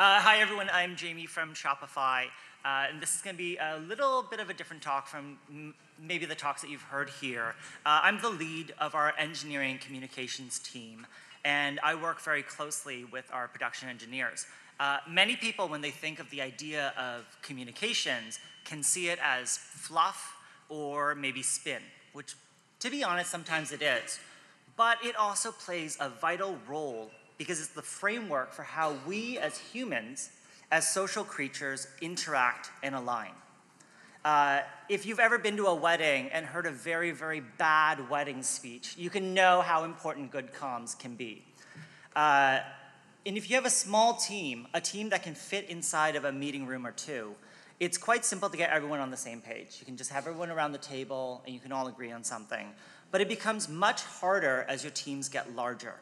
Uh, hi, everyone. I'm Jaime from Shopify. Uh, and this is going to be a little bit of a different talk from maybe the talks that you've heard here. Uh, I'm the lead of our engineering communications team, and I work very closely with our production engineers. Uh, many people, when they think of the idea of communications, can see it as fluff or maybe spin, which, to be honest, sometimes it is. But it also plays a vital role because it's the framework for how we as humans as social creatures interact and align. Uh, if you've ever been to a wedding and heard a very, very bad wedding speech, you can know how important good comms can be. Uh, and if you have a small team, a team that can fit inside of a meeting room or two, it's quite simple to get everyone on the same page. You can just have everyone around the table and you can all agree on something. But it becomes much harder as your teams get larger.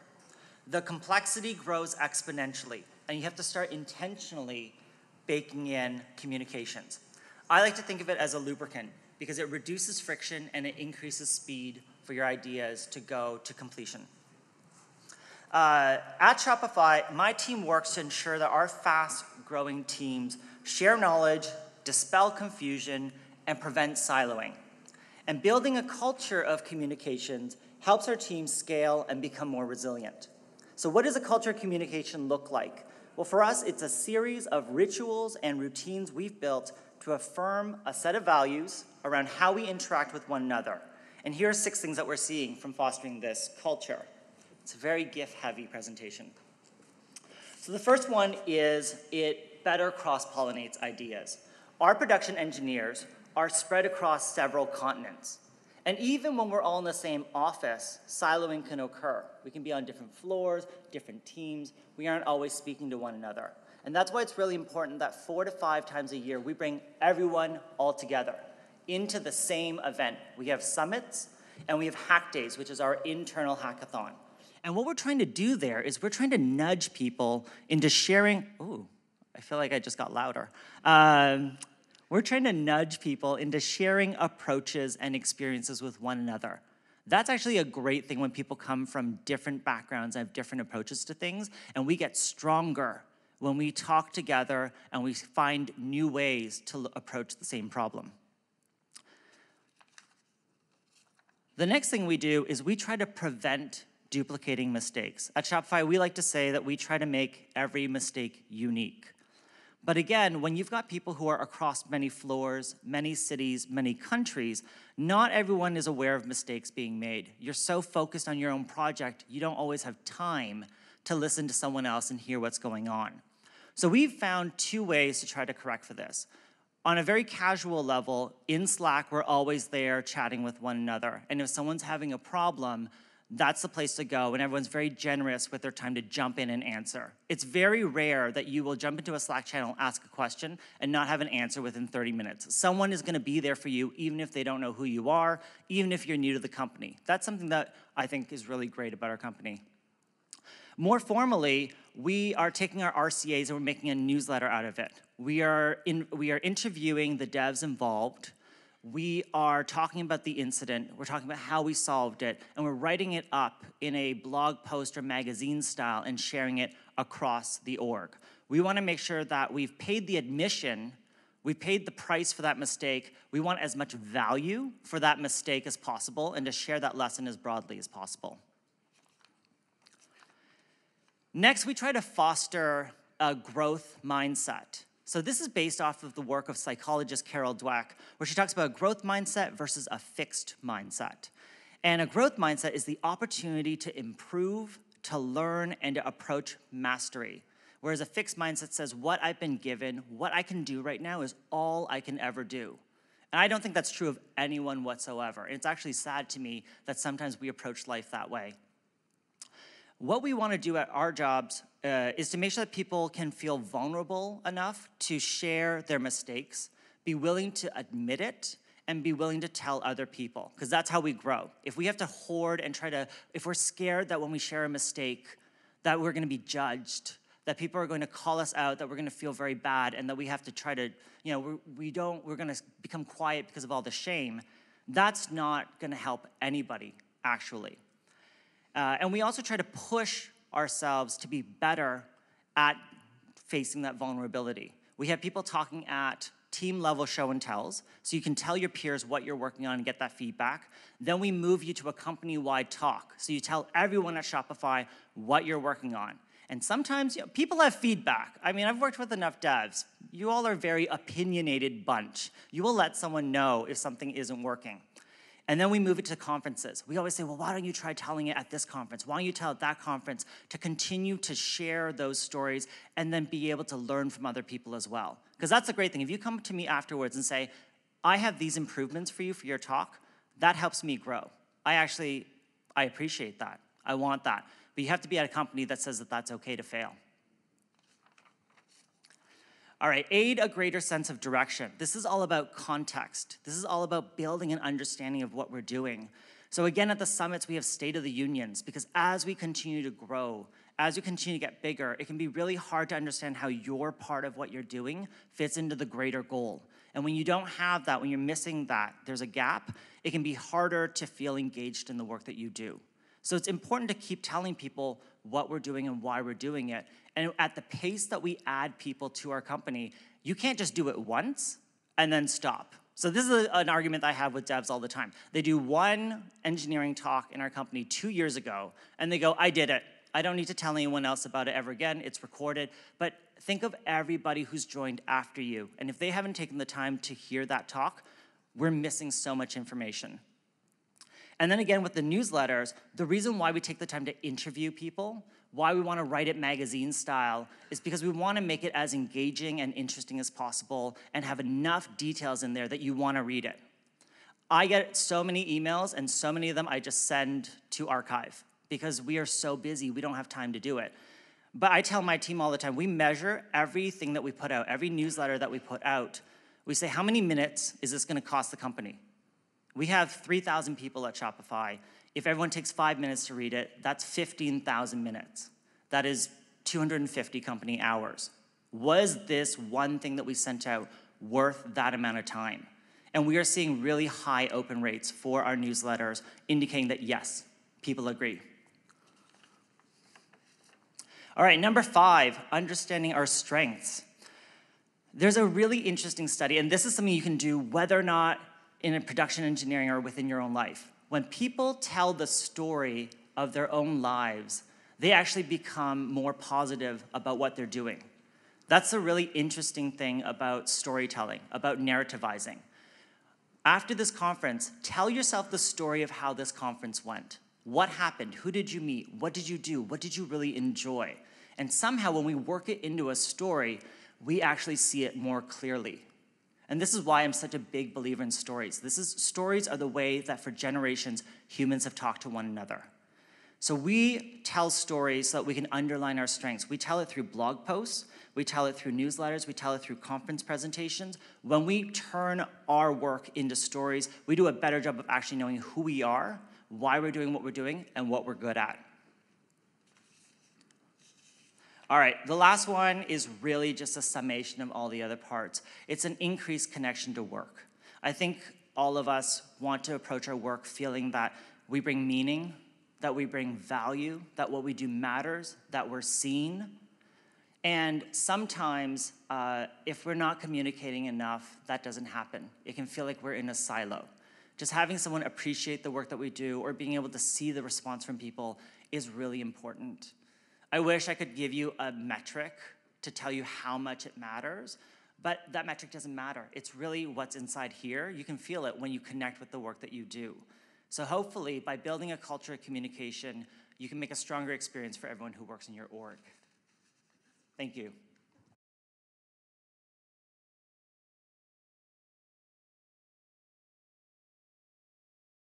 The complexity grows exponentially and you have to start intentionally baking in communications. I like to think of it as a lubricant because it reduces friction and it increases speed for your ideas to go to completion. Uh, at Shopify, my team works to ensure that our fast growing teams share knowledge, dispel confusion, and prevent siloing. And building a culture of communications helps our teams scale and become more resilient. So, what does a culture of communication look like? Well, for us, it's a series of rituals and routines we've built to affirm a set of values around how we interact with one another. And here are six things that we're seeing from fostering this culture. It's a very GIF heavy presentation. So, the first one is it better cross pollinates ideas. Our production engineers are spread across several continents. And even when we're all in the same office, siloing can occur. We can be on different floors, different teams. We aren't always speaking to one another. And that's why it's really important that four to five times a year we bring everyone all together into the same event. We have summits and we have hack days, which is our internal hackathon. And what we're trying to do there is we're trying to nudge people into sharing. Ooh, I feel like I just got louder. Um, we're trying to nudge people into sharing approaches and experiences with one another. That's actually a great thing when people come from different backgrounds and have different approaches to things, and we get stronger when we talk together and we find new ways to approach the same problem. The next thing we do is we try to prevent duplicating mistakes. At Shopify, we like to say that we try to make every mistake unique. But again, when you've got people who are across many floors, many cities, many countries, not everyone is aware of mistakes being made. You're so focused on your own project, you don't always have time to listen to someone else and hear what's going on. So we've found two ways to try to correct for this. On a very casual level, in Slack, we're always there chatting with one another. And if someone's having a problem, that's the place to go, and everyone's very generous with their time to jump in and answer. It's very rare that you will jump into a Slack channel, ask a question, and not have an answer within 30 minutes. Someone is gonna be there for you, even if they don't know who you are, even if you're new to the company. That's something that I think is really great about our company. More formally, we are taking our RCAs and we're making a newsletter out of it. We are, in, we are interviewing the devs involved we are talking about the incident, we're talking about how we solved it, and we're writing it up in a blog post or magazine style and sharing it across the org. We want to make sure that we've paid the admission, we've paid the price for that mistake. We want as much value for that mistake as possible and to share that lesson as broadly as possible. Next, we try to foster a growth mindset. So this is based off of the work of psychologist Carol Dweck, where she talks about a growth mindset versus a fixed mindset. And a growth mindset is the opportunity to improve, to learn, and to approach mastery. Whereas a fixed mindset says, what I've been given, what I can do right now is all I can ever do. And I don't think that's true of anyone whatsoever. And it's actually sad to me that sometimes we approach life that way. What we want to do at our jobs uh, is to make sure that people can feel vulnerable enough to share their mistakes, be willing to admit it, and be willing to tell other people, because that's how we grow. If we have to hoard and try to, if we're scared that when we share a mistake, that we're going to be judged, that people are going to call us out, that we're going to feel very bad, and that we have to try to, you know, we don't, we're going to become quiet because of all the shame, that's not going to help anybody, actually. Uh, and we also try to push ourselves to be better at facing that vulnerability. We have people talking at team level show and tells, so you can tell your peers what you're working on and get that feedback. Then we move you to a company wide talk, so you tell everyone at Shopify what you're working on. And sometimes you know, people have feedback. I mean, I've worked with enough devs. You all are a very opinionated bunch. You will let someone know if something isn't working. And then we move it to conferences. We always say, well, why don't you try telling it at this conference? Why don't you tell at that conference? To continue to share those stories and then be able to learn from other people as well. Because that's a great thing. If you come to me afterwards and say, I have these improvements for you for your talk, that helps me grow. I actually, I appreciate that. I want that. But you have to be at a company that says that that's okay to fail. All right, aid a greater sense of direction. This is all about context. This is all about building an understanding of what we're doing. So, again, at the summits, we have State of the Unions because as we continue to grow, as you continue to get bigger, it can be really hard to understand how your part of what you're doing fits into the greater goal. And when you don't have that, when you're missing that, there's a gap, it can be harder to feel engaged in the work that you do. So it's important to keep telling people what we're doing and why we're doing it. And at the pace that we add people to our company, you can't just do it once and then stop. So this is an argument I have with devs all the time. They do one engineering talk in our company two years ago, and they go, I did it. I don't need to tell anyone else about it ever again. It's recorded. But think of everybody who's joined after you. And if they haven't taken the time to hear that talk, we're missing so much information. And then again, with the newsletters, the reason why we take the time to interview people, why we want to write it magazine style, is because we want to make it as engaging and interesting as possible and have enough details in there that you want to read it. I get so many emails, and so many of them I just send to archive because we are so busy, we don't have time to do it. But I tell my team all the time we measure everything that we put out, every newsletter that we put out. We say, how many minutes is this going to cost the company? We have 3,000 people at Shopify. If everyone takes five minutes to read it, that's 15,000 minutes. That is 250 company hours. Was this one thing that we sent out worth that amount of time? And we are seeing really high open rates for our newsletters, indicating that yes, people agree. All right, number five, understanding our strengths. There's a really interesting study, and this is something you can do whether or not in production engineering or within your own life. When people tell the story of their own lives, they actually become more positive about what they're doing. That's a really interesting thing about storytelling, about narrativizing. After this conference, tell yourself the story of how this conference went. What happened? Who did you meet? What did you do? What did you really enjoy? And somehow, when we work it into a story, we actually see it more clearly. And this is why I'm such a big believer in stories. This is stories are the way that for generations humans have talked to one another. So we tell stories so that we can underline our strengths. We tell it through blog posts, we tell it through newsletters, we tell it through conference presentations. When we turn our work into stories, we do a better job of actually knowing who we are, why we're doing what we're doing, and what we're good at. All right, the last one is really just a summation of all the other parts. It's an increased connection to work. I think all of us want to approach our work feeling that we bring meaning, that we bring value, that what we do matters, that we're seen. And sometimes, uh, if we're not communicating enough, that doesn't happen. It can feel like we're in a silo. Just having someone appreciate the work that we do or being able to see the response from people is really important. I wish I could give you a metric to tell you how much it matters, but that metric doesn't matter. It's really what's inside here. You can feel it when you connect with the work that you do. So hopefully, by building a culture of communication, you can make a stronger experience for everyone who works in your org. Thank you.